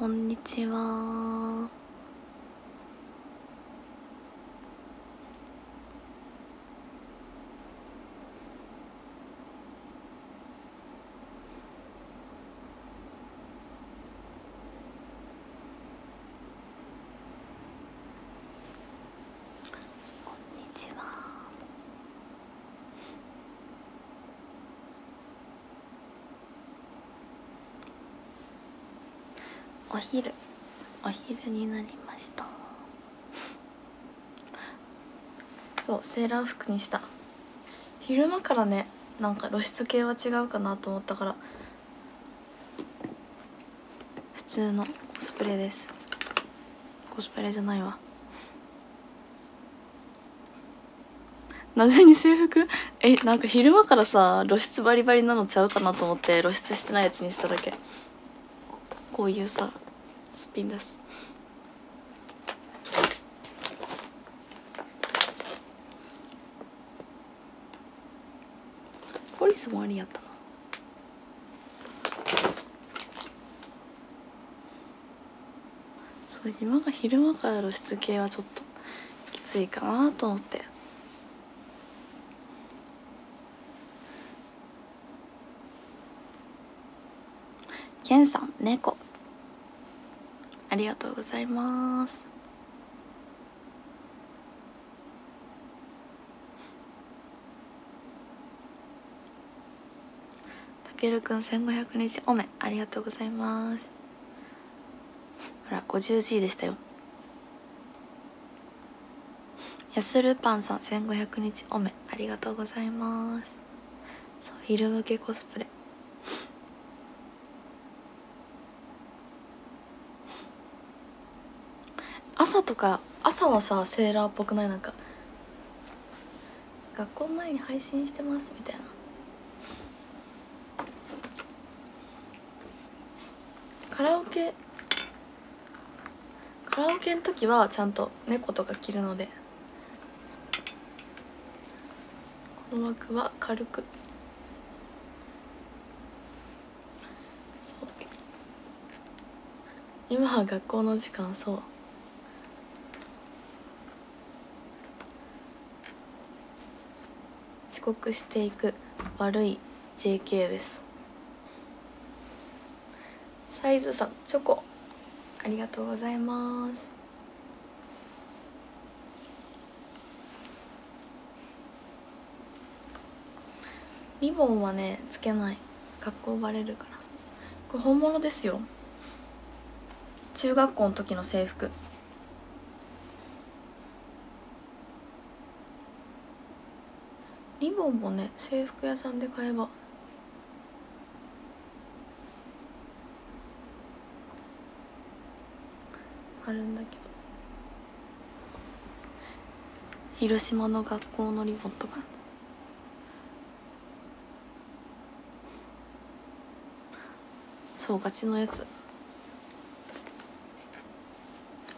こんにちは。お昼お昼になりました。そうセーラー服にした。昼間からねなんか露出系は違うかなと思ったから普通のコスプレです。コスプレじゃないわ。なぜに制服？えなんか昼間からさ露出バリバリなのちゃうかなと思って露出してないやつにしただけ。こういうさスピンですポリスもありやったなそう今が昼間から露出系はちょっときついかなと思ってケンさん猫ありがとうございます。たけるくん1500日おめありがとうございます。ほら 50G でしたよ。やするパンさん1500日おめありがとうございます。そう昼向けコスプレ。朝とか朝はさセーラーっぽくない？なんか学校前に配信してますみたいな。カラオケカラオケの時はちゃんと猫とか着るのでこの枠は軽く。今は学校の時間そう。刻していく悪い JK です。サイズさんチョコ。ありがとうございます。リボンはねつけない。学校バレるから。これ本物ですよ。中学校の時の制服。リボンもね制服屋さんで買えば。あるんだけど。広島の学校のリボンとか？そうガチのやつ。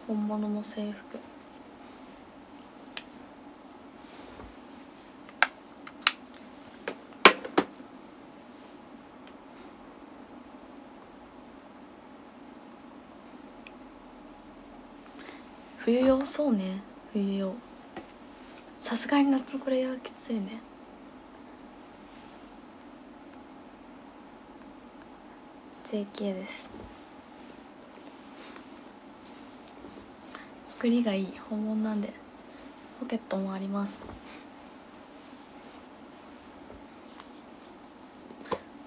本物の制服。冬用？そうね。冬用。さすがに夏これはきついね「JK」です。作りがいい。本物なんで。ポケットもあります。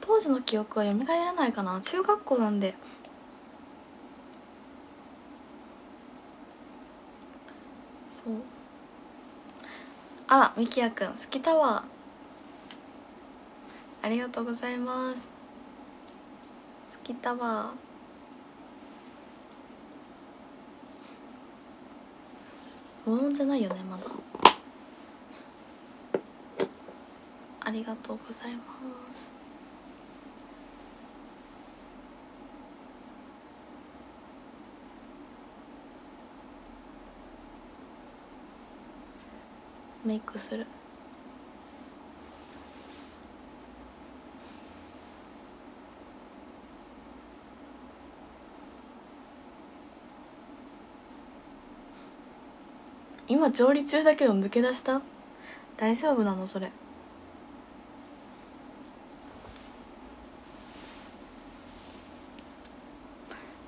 当時の記憶は蘇らないかな。中学校なんで。そう。あらみきやくん好きタワーありがとうございます。好きタワー無音じゃないよねまだ。ありがとうございます。メイクする。今調理中だけど抜け出した？大丈夫なのそれ。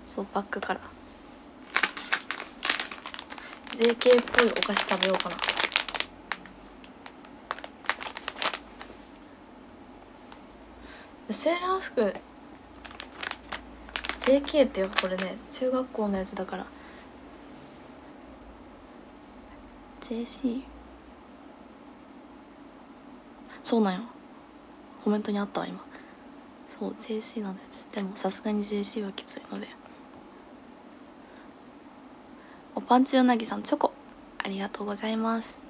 そうバッグから。JK っぽいお菓子食べようかな。セーラー服。JK っていうかこれね中学校のやつだから。JC そうなんよ。コメントにあったわ今。そう JC なんです。でもさすがに JC はきついので。おパンチうなぎさんチョコ。ありがとうございます。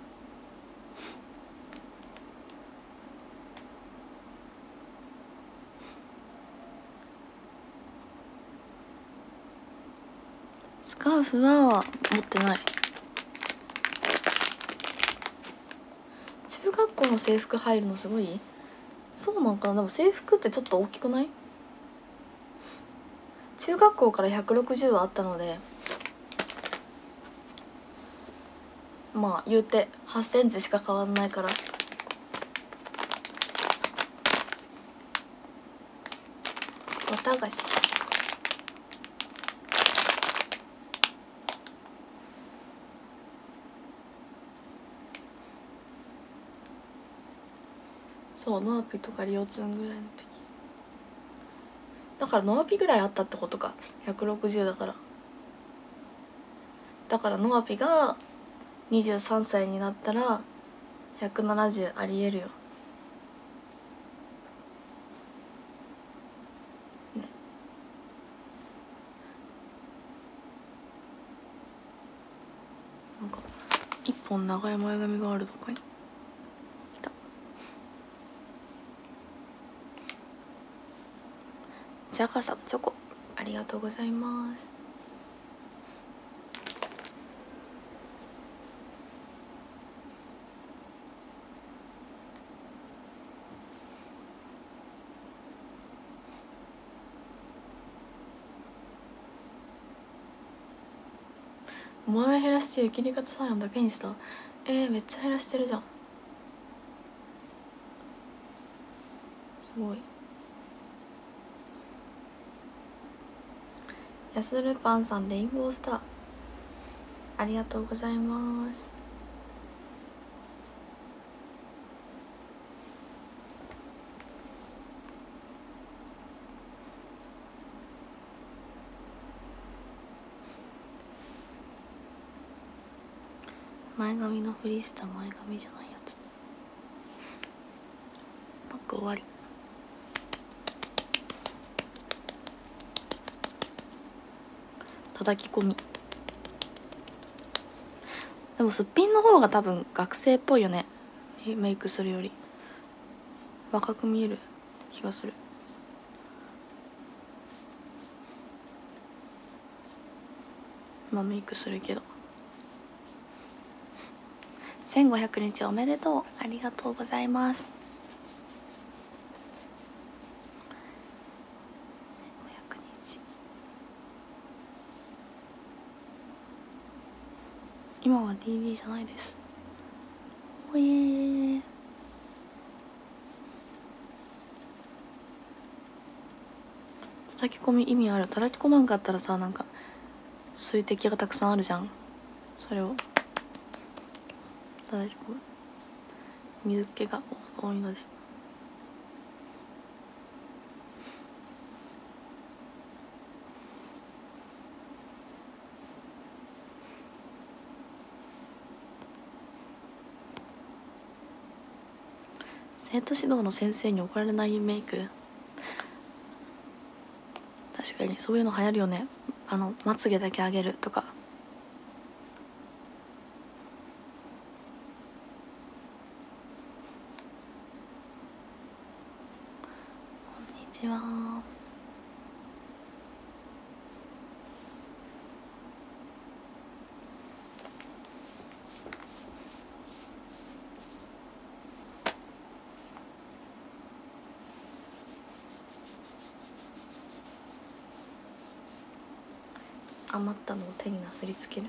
カーフは持ってない。中学校の制服入るのすごい？そうなんかな。でも制服ってちょっと大きくない？中学校から160はあったのでまあ言うて8センチしか変わんないから。綿菓子。そうノアピとかリオツンぐらいの時。だからノアピぐらいあったってことか。160だから。だからノアピが23歳になったら170ありえるよ、ね、なんか一本長い前髪があるとかに来たジャガさんチョコ。ありがとうございます。お前減らして湯切り方3ンだけにしたえー、めっちゃ減らしてるじゃん。すごい。やするパンさんレインボースター。ありがとうございます。前髪のフリースタ前髪じゃないやつ。パック終わり。叩き込み。でもすっぴんの方が多分学生っぽいよね。メイクするより。若く見える気がする。まあメイクするけど。1500日おめでとう。ありがとうございます。今は DD じゃないです。おえー。叩き込み意味ある。叩き込まんかったらさなんか水滴がたくさんあるじゃん。それを。大丈夫水気が多いので。生徒指導の先生に怒られないメイク。確かにそういうの流行るよね。あのまつげだけ上げるとかちは余ったのを手になすりつける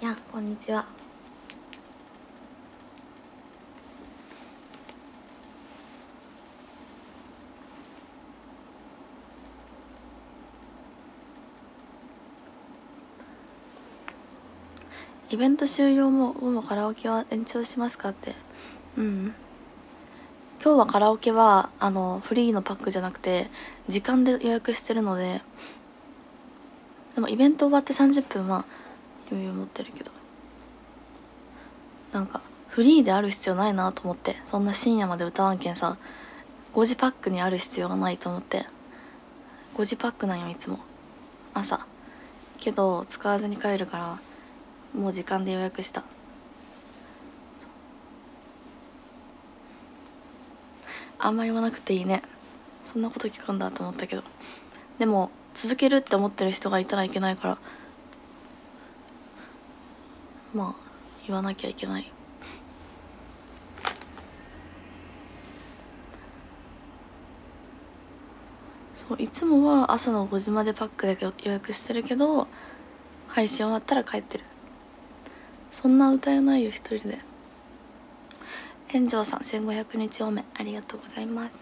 やこんにちは。イベント終了後もカラオケは延長しますかって。うん。今日はカラオケはあのフリーのパックじゃなくて時間で予約してるのででもイベント終わって30分は余裕持ってるけど。フリーである必要ないなと思ってそんな深夜まで歌わんけんさ5時パックにある必要がないと思って5時パックなんよいつも。朝。けど使わずに帰るからもう時間で予約した。あんま言わなくていいね。そんなこと聞くんだと思ったけど。でも続けるって思ってる人がいたらいけないから。まあ言わなきゃいけない。そういつもは朝の5時までパックで予約してるけど配信終わったら帰ってる。そんな歌えないよ一人で。炎上さん1500日おめありがとうございます。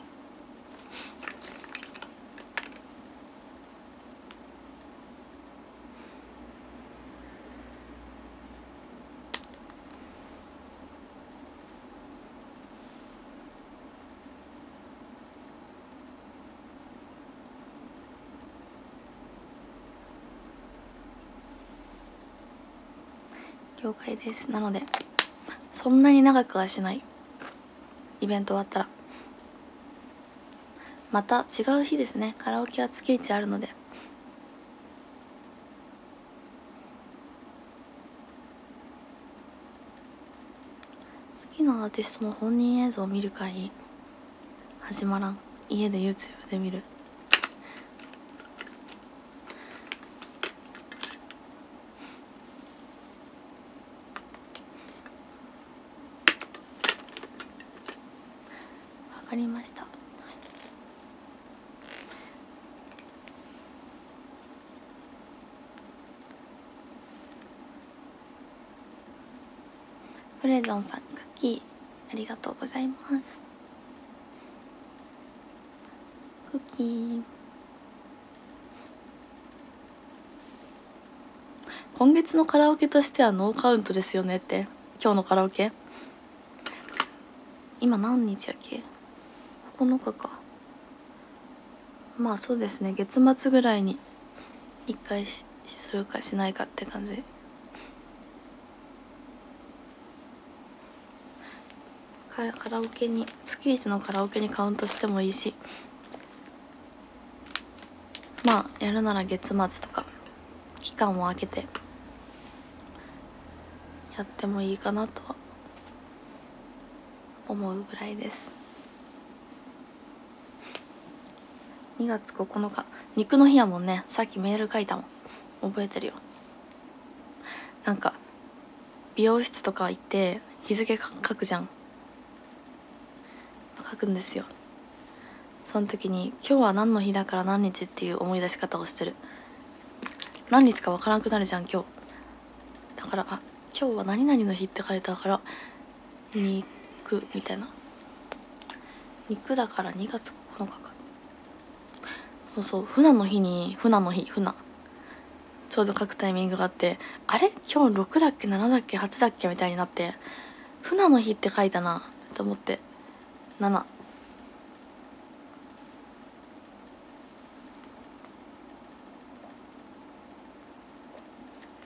了解です。なのでそんなに長くはしない。イベント終わったら。また違う日ですね。カラオケは月1あるので。好きなアーティストの本人映像を見る会始まらん。家で YouTube で見るわかりました、フレゾンさんクッキーありがとうございます。クッキー。今月のカラオケとしてはノーカウントですよねって。今日のカラオケ？今何日やっけ？9日かまあそうですね。月末ぐらいに1回しするかしないかって感じ。カカラオケに月一のカラオケにカウントしてもいいし。まあやるなら月末とか期間を空けてやってもいいかなとは思うぐらいです。2月9日。肉の日やもんね。さっきメール書いたもん。覚えてるよ。なんか美容室とか行って日付書くじゃん。書くんですよ。その時に今日は何の日だから何日っていう思い出し方をしてる。何日かわからなくなるじゃん今日。だからあ今日は何々の日って書いたから肉みたいな。肉だから2月9日か。そうそう船の日に船の日船。ちょうど書くタイミングがあってあれ？今日6だっけ？7だっけ？8だっけ？みたいになって船の日って書いたな。と思って。7っ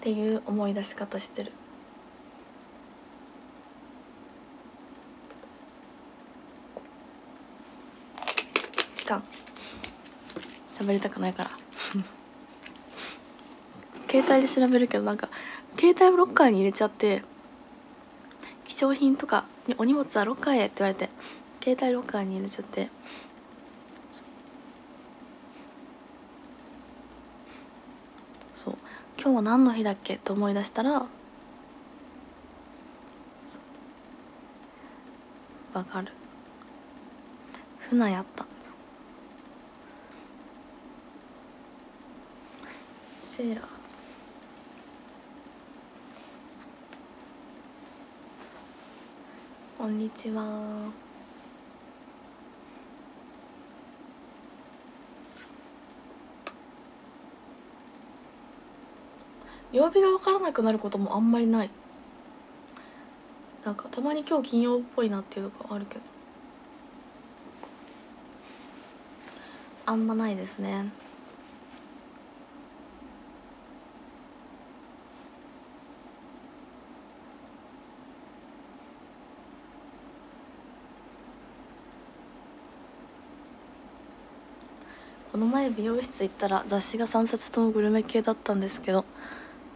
ていう思い出し方してる。期間。喋りたくないから。携帯で調べるけどなんか携帯をロッカーに入れちゃって貴重品とかにお荷物はロッカーへって言われて携帯ロッカーに入れちゃって。そう。今日は何の日だっけと思い出したらわかる。船やった。セーラー。こんにちは。曜日が分からなくなることもあんまりない。なんかたまに今日金曜っぽいなっていうとこあるけど。あんまないですね。この前美容室行ったら雑誌が3冊ともグルメ系だったんですけど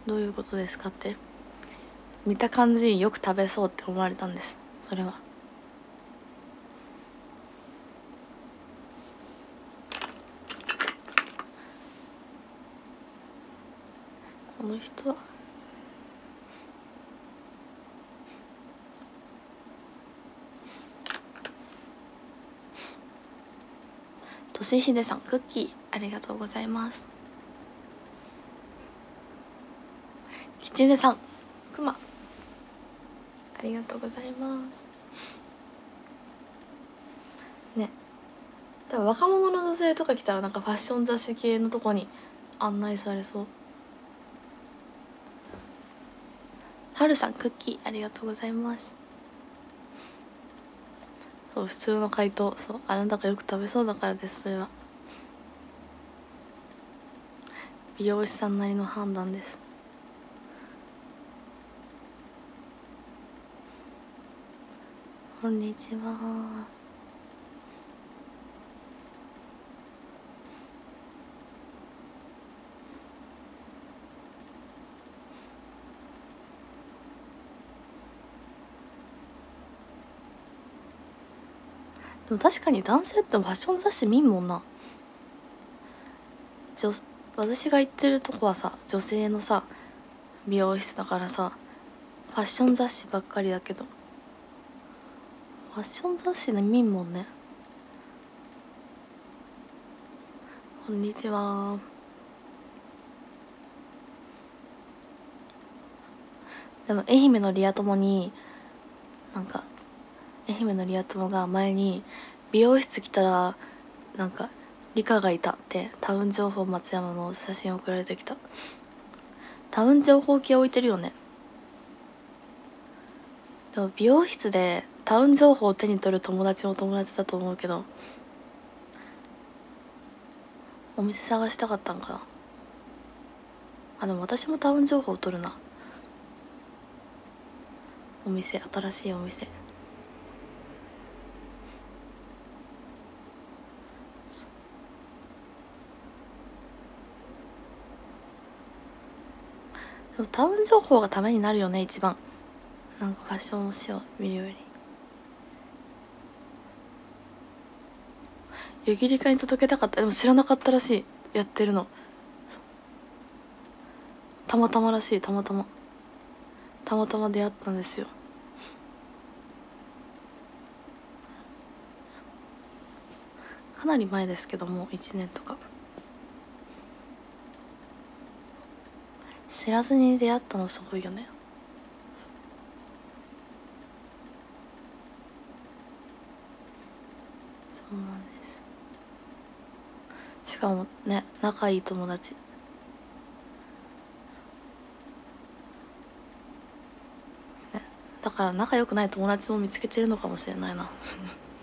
どういうことですかって？見た感じよく食べそうって思われたんです。それは。この人は？としでさんクッキーありがとうございます。きちねさんくまありがとうございます。ね。多分若者の女性とか来たらなんかファッション雑誌系のとこに案内されそう。はるさんクッキーありがとうございます。そう普通の回答。そうあなたがよく食べそうだからです。それは。美容師さんなりの判断です。こんにちは。も確かに男性ってファッション雑誌見んもんな。女私が行ってるとこはさ女性のさ美容室だからさファッション雑誌ばっかりだけど。ファッション雑誌で見んもんね。こんにちは。でも愛媛のリア友になんか愛媛のリア友が前に美容室来たらなんかリカがいたってタウン情報松山の写真送られてきた。タウン情報系置いてるよね。でも美容室でタウン情報を手に取る友達も友達だと思うけどお店探したかったんかな。あでも私もタウン情報を取るな。お店新しいお店。でもタウン情報がためになるよね一番。なんかファッション誌を見るより。湯切り会に届けたかった。でも知らなかったらしい。やってるの。たまたまらしいたまたま。たまたま出会ったんですよ。かなり前ですけども1年とか。知らずに出会ったのすごいよね。そうなんです。しかもね仲いい友達。ねだから仲良くない友達も見つけてるのかもしれないな。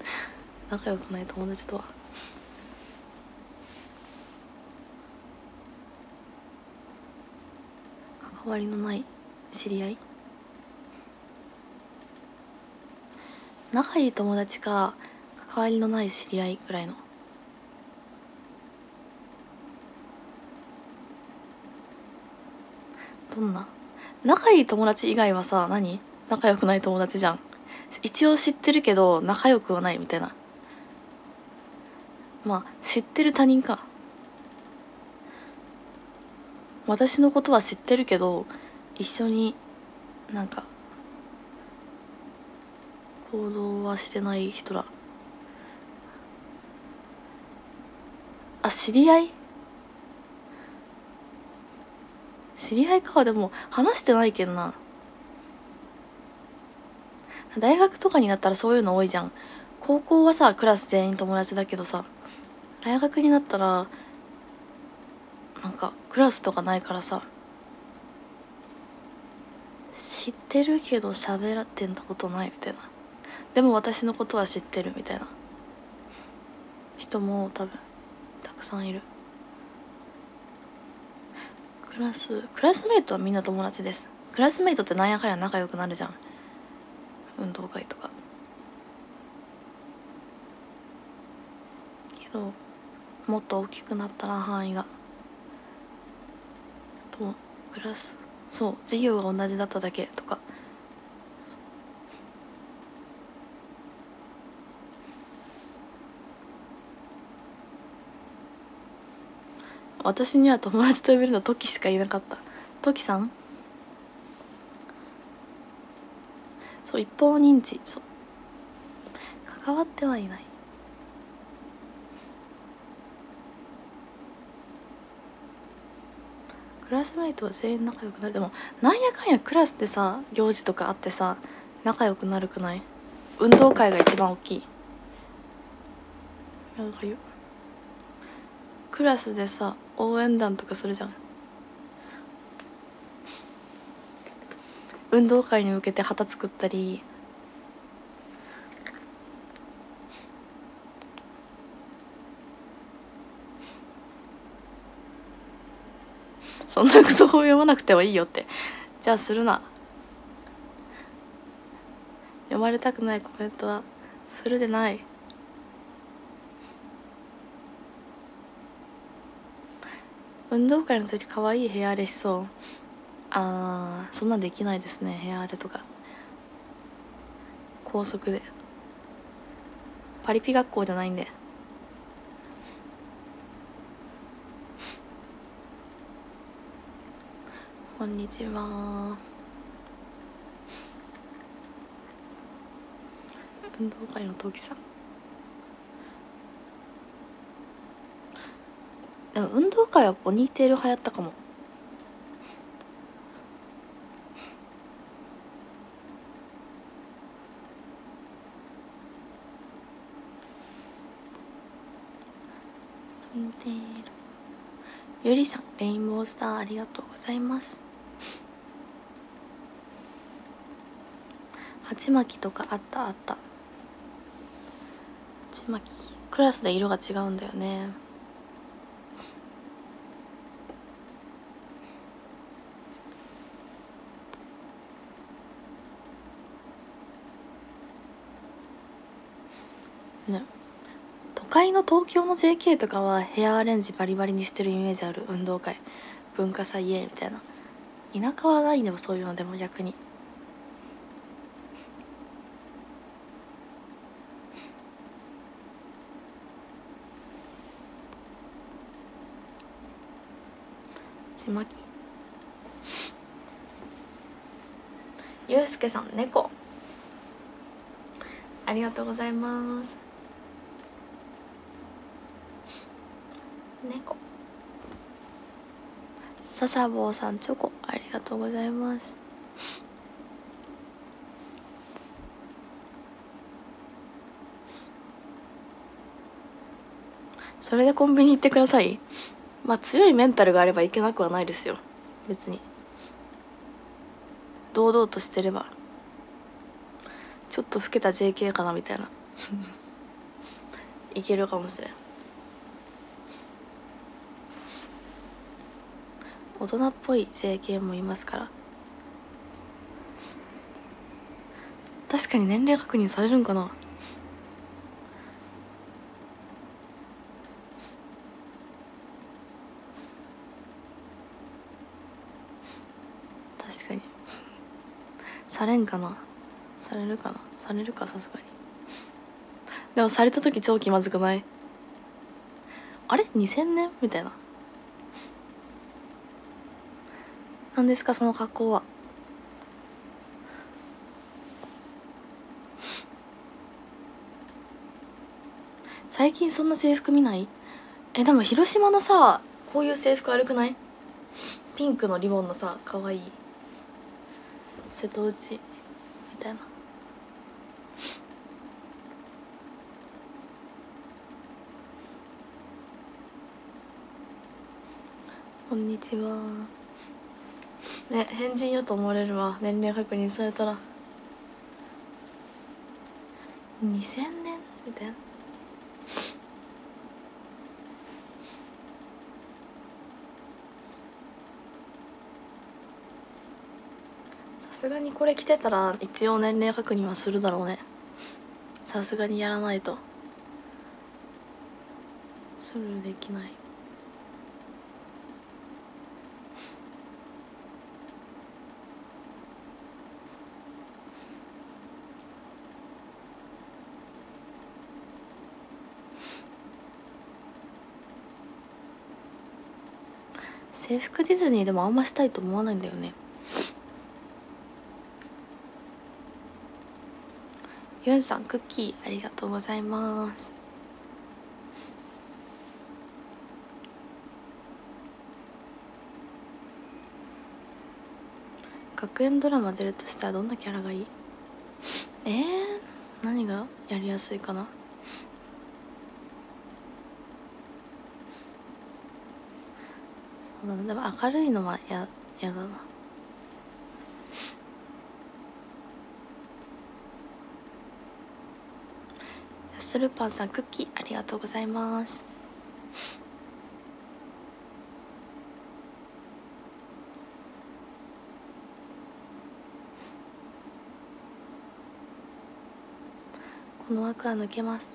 仲良くない友達とは。関わりのない知り合い？仲いい友達か関わりのない知り合いぐらいの？どんな？仲いい友達以外はさ何？仲良くない友達じゃん。一応知ってるけど仲良くはないみたいな。まあ知ってる他人か。私のことは知ってるけど一緒になんか行動はしてない人ら。あ知り合い？知り合いかでも話してないけんな。大学とかになったらそういうの多いじゃん。高校はさクラス全員友達だけどさ大学になったらなんかクラスとかないからさ。知ってるけど喋らってんだことないみたいな。でも私のことは知ってるみたいな。人も多分たくさんいる。クラスクラスメイトはみんな友達です。クラスメイトってなんやかんや仲良くなるじゃん。運動会とか。けどもっと大きくなったら範囲がクラス。そう授業が同じだっただけとか。私には友達と呼べるのトキしかいなかった。トキさん？そう一方認知。そう。関わってはいない。クラスメイトは全員仲良くなる。でもなんやかんやクラスでさ行事とかあってさ仲良くなるくない？運動会が一番大きい。やだよクラスでさ応援団とかするじゃん。運動会に向けて旗作ったりそんなクソ本読まなくてはいいよって。じゃあするな。読まれたくないコメントはするでない。運動会の時可愛いヘア荒れしそう。あーそんなできないですね。ヘア荒れとか。高速で。パリピ学校じゃないんで。こんにちは。運動会の時さ。んでも運動会はポニーテール流行ったかも。ポニーテールゆりさんレインボースターありがとうございます。鉢巻きとかあったあった。鉢巻き。クラスで色が違うんだよね。ね。都会の東京の JK とかはヘアアレンジバリバリにしてるイメージある。運動会。文化祭イエーイみたいな。田舎はないでもそういうのでも逆に。ちまき。ゆうすけさん猫。ありがとうございます。猫。笹坊さんチョコ。ありがとうございます。それでコンビニ行ってください。まあ強いメンタルがあればいけなくはないですよ。別に。堂々としてれば。ちょっと老けた JK かなみたいな。いけるかもしれん。大人っぽい JK もいますから。確かに年齢確認されるんかな確かにされんかな？されるかな？されるかさすがに。でもされた時超気まずくない？あれ？2000年？みたいな。何ですかその格好は？最近そんな制服見ない？えでも広島のさこういう制服悪くない？ピンクのリボンのさ可愛い。瀬戸内みたいな。こんにちは。ね変人やと思われるわ。年齢確認されたら。2000年みたいな。すがにこれ着てたら一応年齢確認はするだろうね。さすがにやらないと。スルーできない。制服ディズニーでもあんましたいと思わないんだよね。ユンさんクッキーありがとうございます。学園ドラマ出るとしたらどんなキャラがいい？えー、何がやりやすいかな？そうだね。でも明るいのはややだな。スルパンさんクッキーありがとうございます。この枠は抜けます。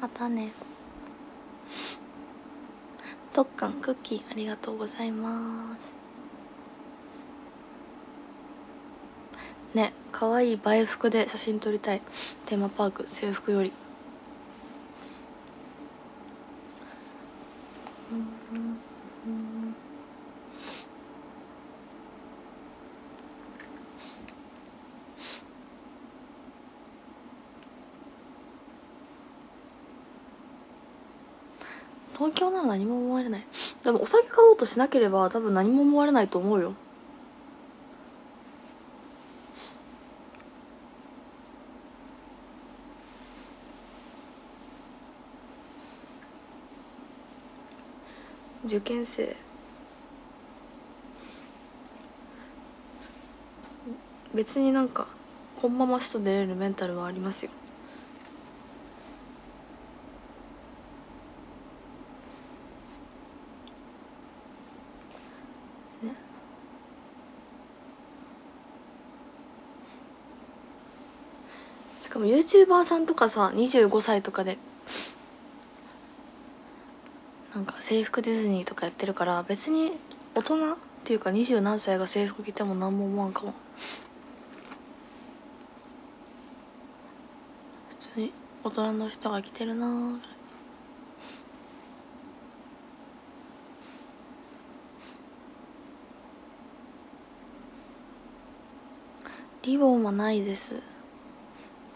またね。特訓クッキーありがとうございます。ね可愛い映え服で写真撮りたい。テーマパーク制服より東京なら何も思われないでもお酒買おうとしなければ多分何も思われないと思うよ。受験生。別になんかこんまま外出れるメンタルはありますよ。も YouTuber さんとかさ25歳とかでなんか制服ディズニーとかやってるから別に大人っていうか二十何歳が制服着ても何も思わんかも。普通に大人の人が着てるなーリボンはないです。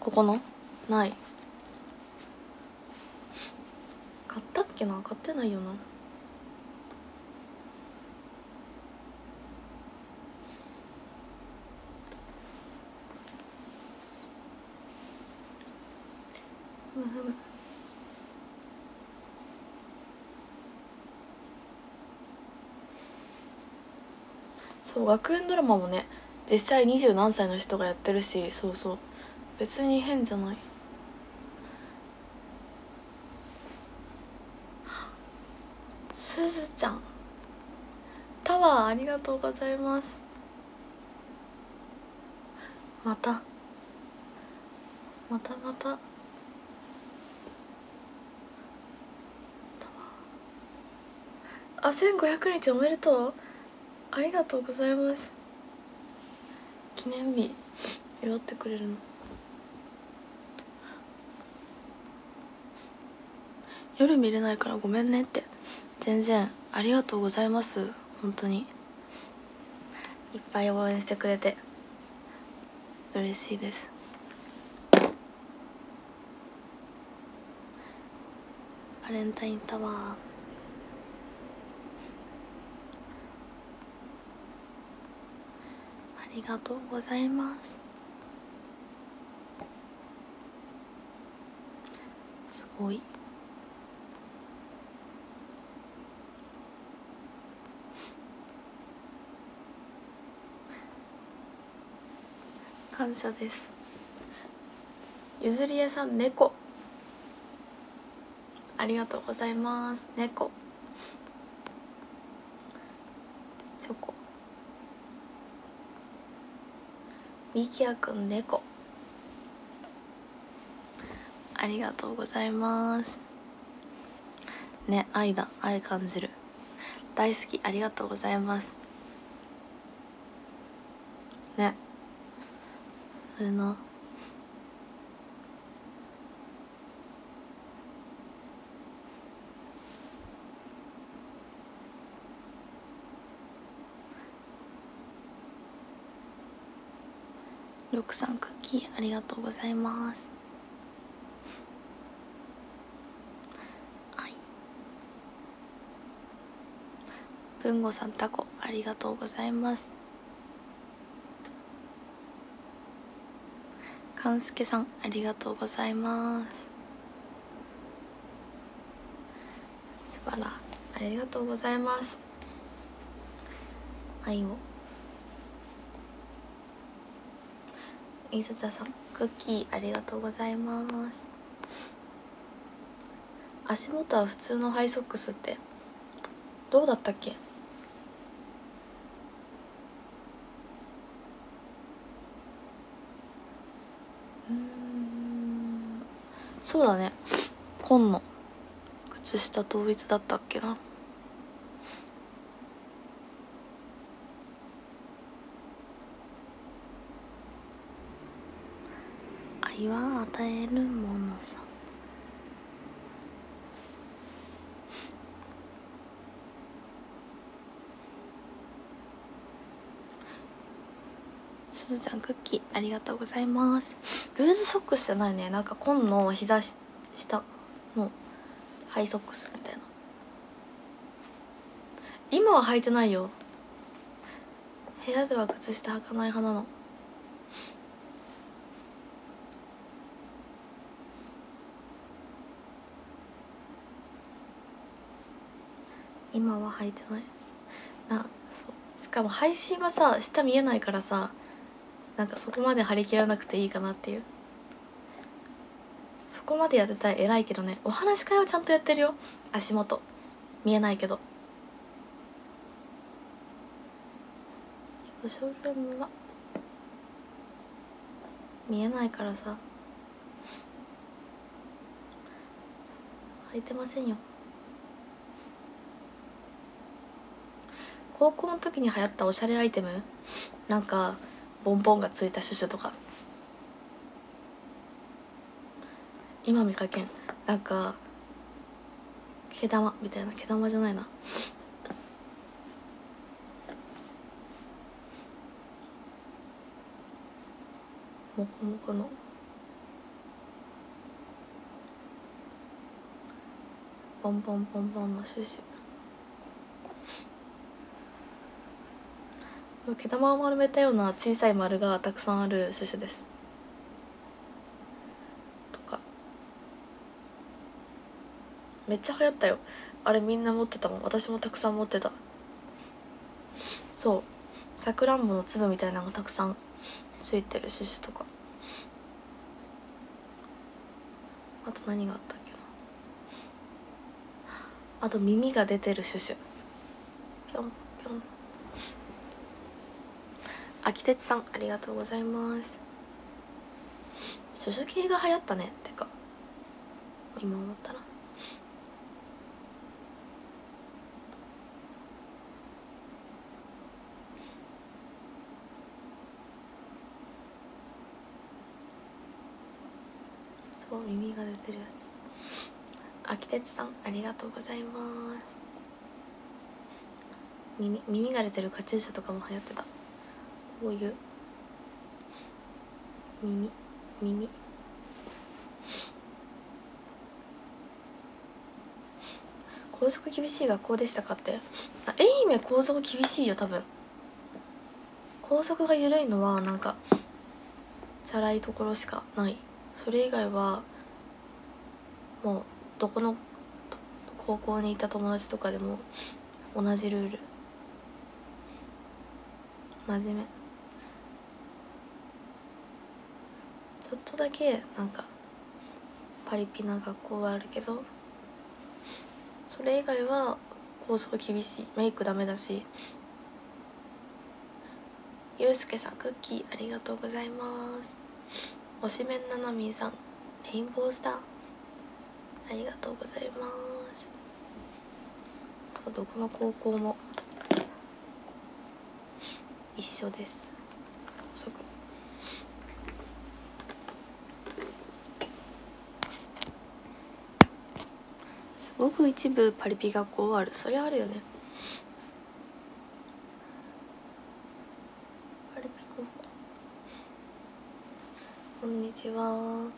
ここの？ない。買ったっけな？買ってないよな。ふむふむ。そう学園ドラマもね実際二十何歳の人がやってるしそうそう。別に変じゃない。すずちゃん。タワーありがとうございます。また。またまた。あ1500日おめでとう。ありがとうございます。記念日。祝ってくれるの。夜見れないからごめんねって。全然ありがとうございます。本当に。いっぱい応援してくれて。嬉しいです。バレンタインタワー。ありがとうございます。すごい。感謝です。ゆずりえさん猫。ありがとうございます。猫。チョコ。みきやくん猫。ありがとうございます。ね愛だ。愛感じる。大好き。ありがとうございます。ね。それなりょくさんクッキーありがとうございます。はい。文吾さんタコありがとうございます。勘介さんありがとうございます。すばらありがとうございます。愛を。伊豆田さんクッキーありがとうございます。足元は普通のハイソックスってどうだったっけ？そうだね。紺の靴下統一だったっけな。愛は与えるものさすずちゃんクッキーありがとうございます。ルーズソックスじゃないね。なんか紺の膝下のハイソックスみたいな。今は履いてないよ。部屋では靴下履かない派なの。今は履いてない。なそう。しかも配信はさ下見えないからさなんかそこまで張り切らなくていいかなっていう。そこまでやってたら偉いけどね。お話し会はちゃんとやってるよ。足元。見えないけど。ショールームは。見えないからさ。履いてませんよ。高校の時に流行ったおしゃれアイテム？なんかボンボンがついたシュシュとか。今見かけん。なんか毛玉みたいな。毛玉じゃないな。もこもこの。ボンボンボンボンのシュシュ。毛玉を丸めたような小さい丸がたくさんあるシュシュです。とか。めっちゃ流行ったよ。あれみんな持ってたもん。私もたくさん持ってた。そう。さくらんぼの粒みたいなのがたくさんついてるシュシュとか。あと何があったっけな。あと耳が出てるシュシュぴょんぴょん秋鉄さんありがとうございます。シュシュ系が流行ったね。ってか今思ったら。そう耳が出てるやつ。秋鉄さんありがとうございます。耳耳が出てるカチューシャとかも流行ってた。こういう耳。耳。校則厳しい学校でしたかって？あ愛媛校則厳しいよ多分。校則が緩いのはなんかチャラいところしかない。それ以外はもうどこの高校にいた友達とかでも同じルール。真面目。ちょっとだけなんかパリピな学校はあるけどそれ以外は構想厳しい。メイクダメだし。ゆうすけさんクッキーありがとうございます。おしめんななみんさんレインボースター。ありがとうございます。そうどこの高校も一緒ですそこすごく一部パリピ学校ある。そりゃあるよね。パリピ高校こんにちは。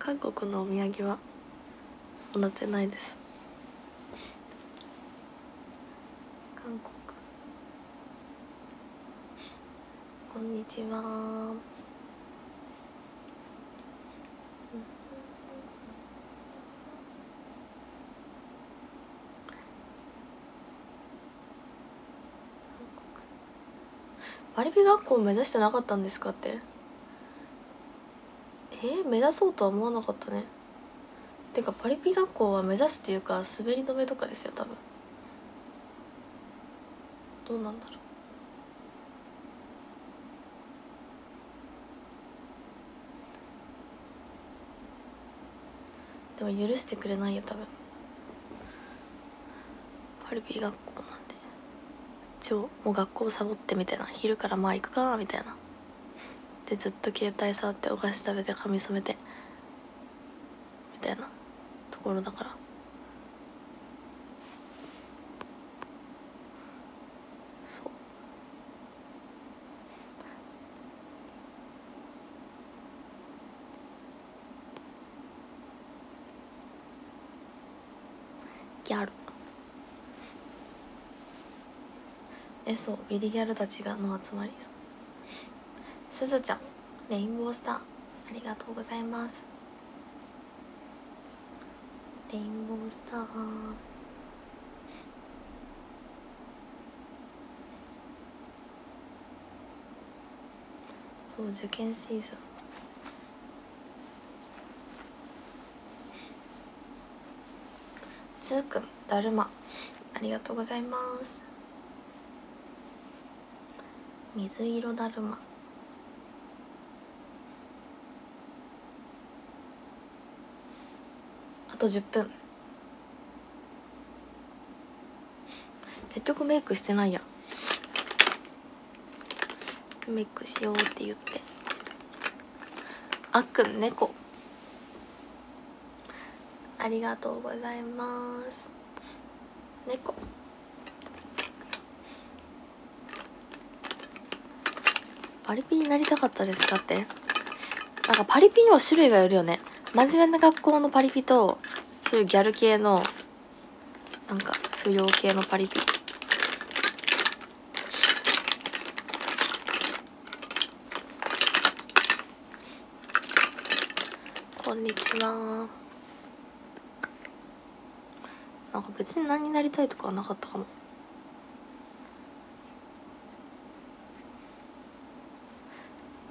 韓国のお土産は？もらってないです。韓国。こんにちは。パリピ学校目指してなかったんですかって。えー、目指そうとは思わなかったね。てかパリピ学校は目指すっていうか滑り止めとかですよ多分。どうなんだろう。でも許してくれないよ多分。パリピ学校なんで。超もう学校サボってみたいな。昼からまあ行くかみたいな。でずっと携帯触ってお菓子食べて髪染めて。みたいな。ところだから。そう。ギャル。えそう。ビリギャルたちがの集まり。すずちゃん。レインボースター。ありがとうございます。レインボースター。そう受験シーズン。つーくんだるま。ありがとうございます。水色だるま。と10分結局メイクしてないやメイクしようって言って。あっくん猫。ありがとうございます。猫。パリピになりたかったですかって？なんかパリピには種類がいるよね。真面目な学校のパリピとそういうギャル系のなんか不良系のパリピ。こんにちは。なんか別に何になりたいとかはなかったかも。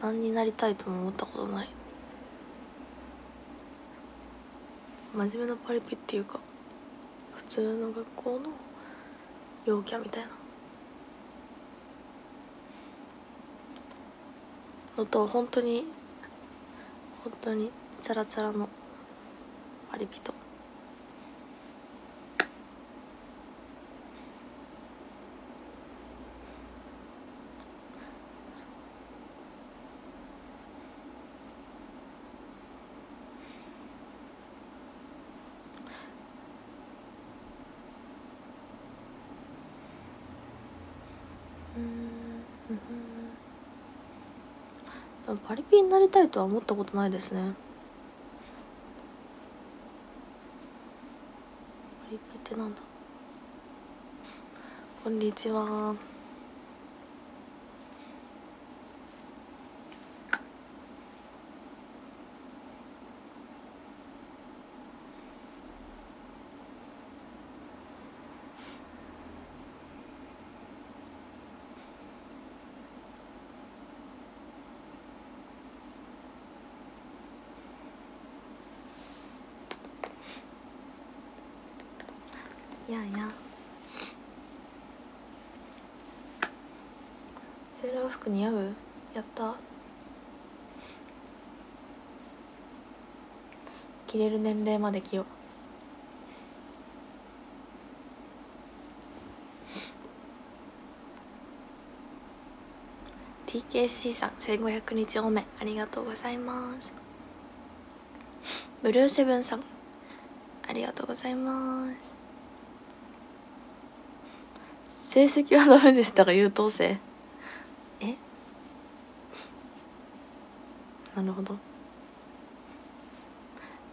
何になりたいとも思ったことない。真面目なパリピっていうか普通の学校の陽キャみたいな。のと本当に本当にチャラチャラのパリピと。パリピになりたいとは思ったことないですね。パリピってなんだ？こんにちはいやいや似合う？やった。着れる年齢まで着よう。TKC さん1500日おめ。ありがとうございます。ブルーセブンさんありがとうございます。成績はダメでしたが優等生えなるほど。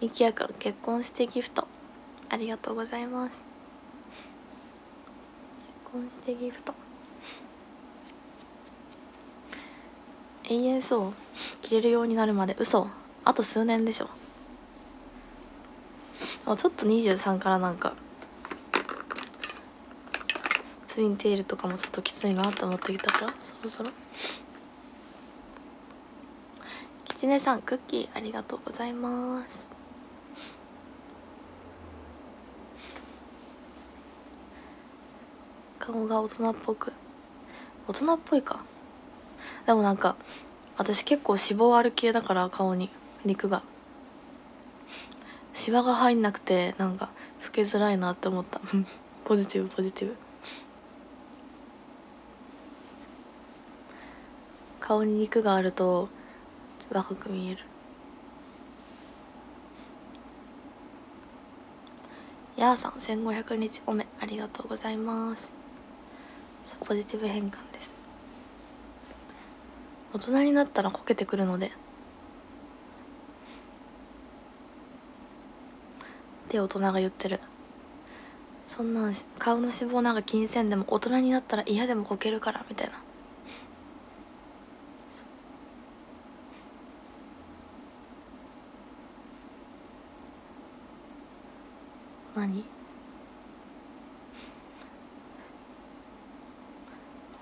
ミキヤくん結婚してギフト。ありがとうございます。結婚してギフト。永遠そう。着れるようになるまで嘘。あと数年でしょ。ちょっと23からなんかツインテールとかもちょっときついなと思ってきたからそろそろ。きちねさんクッキーありがとうございます。顔が大人っぽく。大人っぽいか。でもなんか私結構脂肪ある系だから顔に。肉が。シワが入んなくてなんか老けづらいなって思った。ポジティブポジティブ。顔に肉があると若く見える。やーさん1500日おめありがとうございます。ポジティブ変換です。大人になったらこけてくるので。って大人が言ってる。そんなん顔の脂肪なんか気にせんでも大人になったら嫌でもこけるからみたいな。何？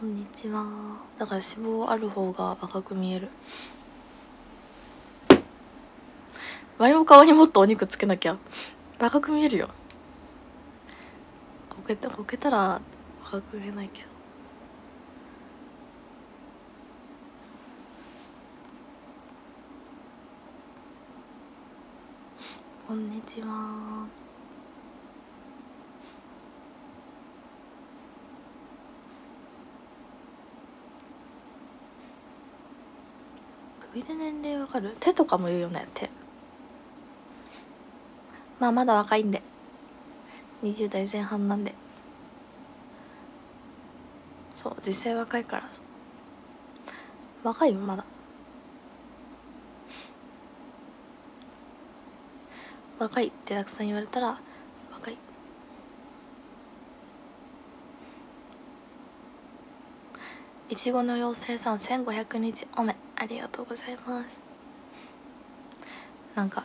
こんにちは。だから脂肪ある方が赤く見える。ワイも顔にもっとお肉つけなきゃ。赤く見えるよ。こけたこけたら赤く見えないけど。こんにちは。首で年齢わかる？手とかも言うよね手。まあまだ若いんで。20代前半なんで。そう実際若いから。若いよまだ。若いってたくさん言われたら若い。いちごの妖精さん1500日おめ。ありがとうございます。なんか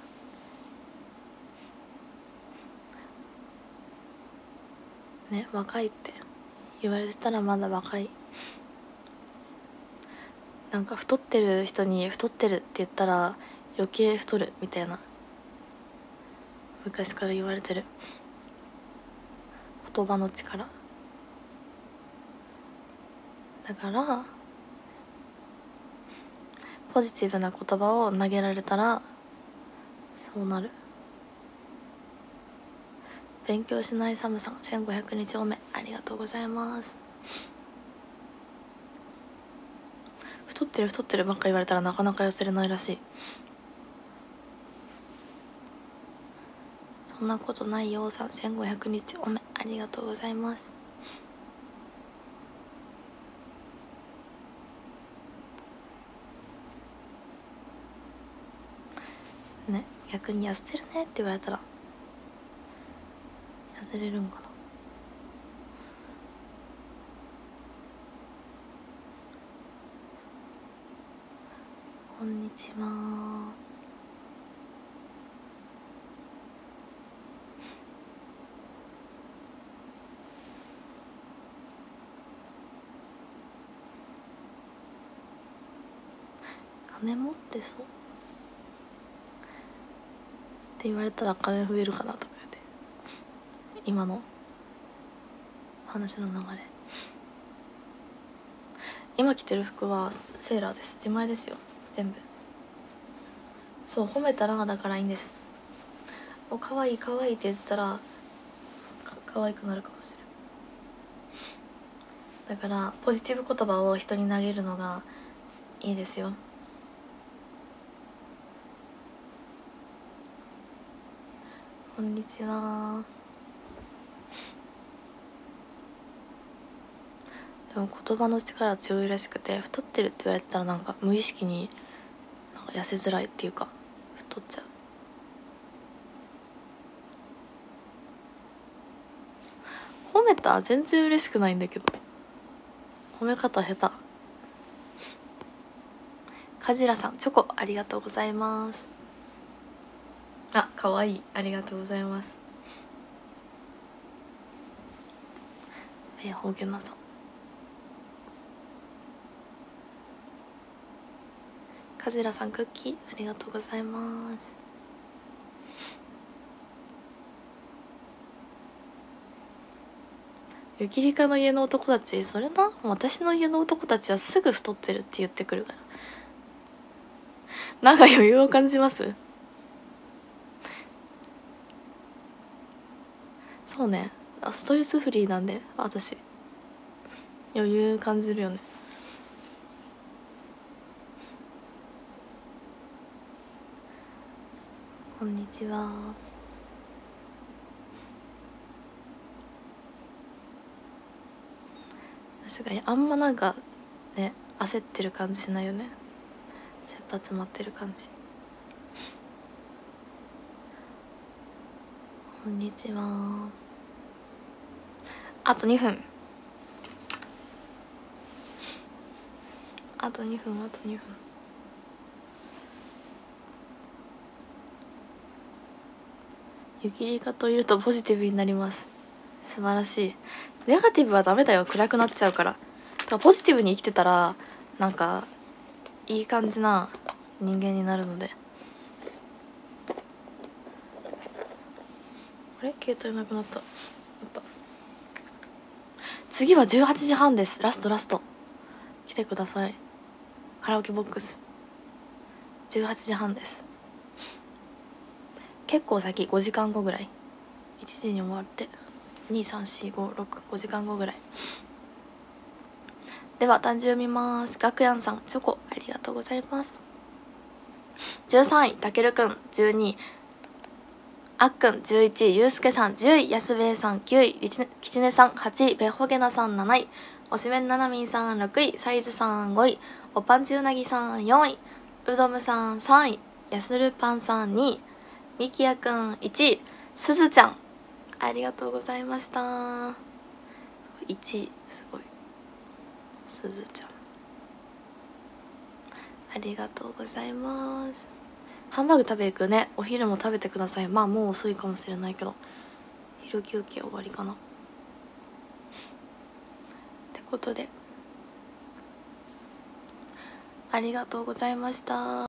ね若いって言われてたらまだ若い。なんか太ってる人に太ってるって言ったら余計太るみたいな昔から言われてる。言葉の力。だからポジティブな言葉を投げられたらそうなる。勉強しないサムさん1500日おめ。ありがとうございます。太ってる太ってるばっか言われたらなかなか痩せれないらしい。そんなことないようさん1500日おめ。ありがとうございます。ね逆に痩せてるねって言われたら痩せれるんかな。こんにちは。金持ってそう？って言われたら金増えるかなとか言って。今の。話の流れ。今着てる服はセーラーです。自前ですよ。全部。そう褒めたらだからいいんです。お可愛い可愛いって言ってたらか可愛くなるかもしれん。だからポジティブ言葉を人に投げるのがいいですよこんにちは。でも言葉の力は強いらしくて太ってるって言われてたらなんか無意識になんか痩せづらいっていうか太っちゃう。褒めた？全然嬉しくないんだけど。褒め方下手。カジラさんチョコありがとうございます。あ可愛い。ありがとうございます。えほうげなさん。カジラさんクッキーありがとうございます。ゆきりかの家の男たちそれな？私の家の男たちはすぐ太ってるって言ってくるから。なんか余裕を感じます？そうね。あストレスフリーなんで私。余裕感じるよね。こんにちは。確かにあんまなんかね焦ってる感じしないよね。切羽詰まってる感じ。こんにちは。あと2分。あと2分あと2分。湯切りかといるとポジティブになります。素晴らしい。ネガティブはダメだよ。暗くなっちゃうから。だからポジティブに生きてたらなんかいい感じな人間になるので。あれ？携帯なくなった。次は18時半です。ラストラスト。来てください。カラオケボックス。18時半です。結構先。5時間後ぐらい。1時に終わって。23456時間後ぐらい。では誕生日見ます。ガクヤンさんチョコありがとうございます。13位たけるくん。12位。あっくん11位ゆうすけさん10位やすべえさん9位きちねさん8位べほげなさん7位おしめんななみんさん6位サイズさん5位おぱんちうなぎさん4位うどむさん3位やするパンさん2位みきやくん1位すずちゃん。ありがとうございました。1位すごい。すずちゃん。ありがとうございます。ハンバーグ食べ行くね。お昼も食べてください。まあもう遅いかもしれないけど。昼休憩終わりかな。ってことで。ありがとうございました。